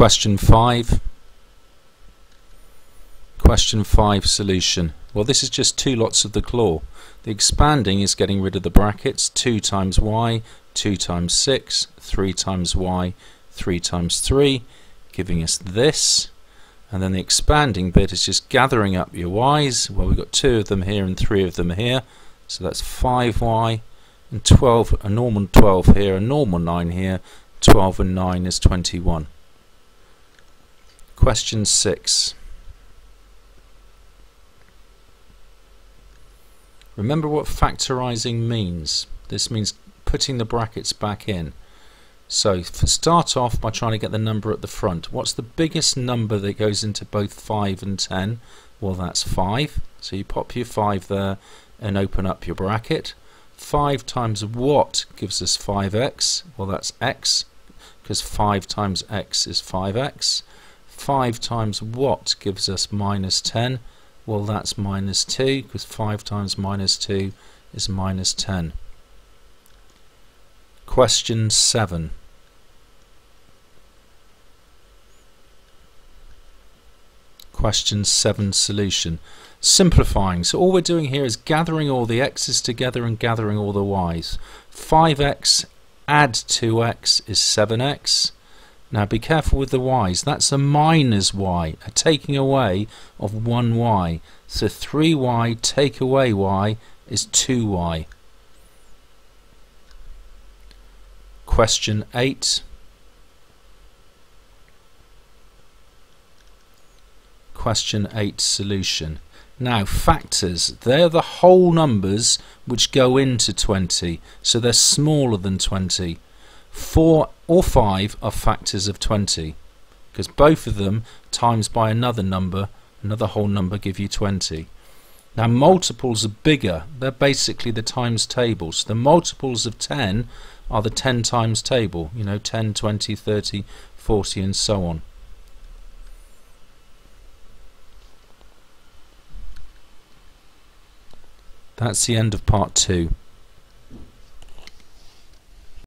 Question 5. Question 5 solution. Well this is just two lots of the claw. The expanding is getting rid of the brackets 2 times y, 2 times 6, 3 times y, 3 times 3 giving us this and then the expanding bit is just gathering up your y's well we've got two of them here and three of them here so that's 5y and 12 a normal 12 here a normal 9 here 12 and 9 is 21 question 6 remember what factorizing means this means putting the brackets back in so start off by trying to get the number at the front. What's the biggest number that goes into both 5 and 10? Well that's 5. So you pop your 5 there and open up your bracket. 5 times what gives us 5x? Well that's x because 5 times x is 5x. 5 times what gives us minus 10? Well that's minus 2 because 5 times minus 2 is minus 10. Question 7. question 7 solution. Simplifying, so all we're doing here is gathering all the x's together and gathering all the y's. 5x add 2x is 7x. Now be careful with the y's, that's a minus y, a taking away of 1y. So 3y take away y is 2y. Question 8. question 8 solution. Now factors, they're the whole numbers which go into 20, so they're smaller than 20. 4 or 5 are factors of 20, because both of them times by another number, another whole number give you 20. Now multiples are bigger, they're basically the times tables the multiples of 10 are the 10 times table, you know 10, 20, 30, 40 and so on. That's the end of part two.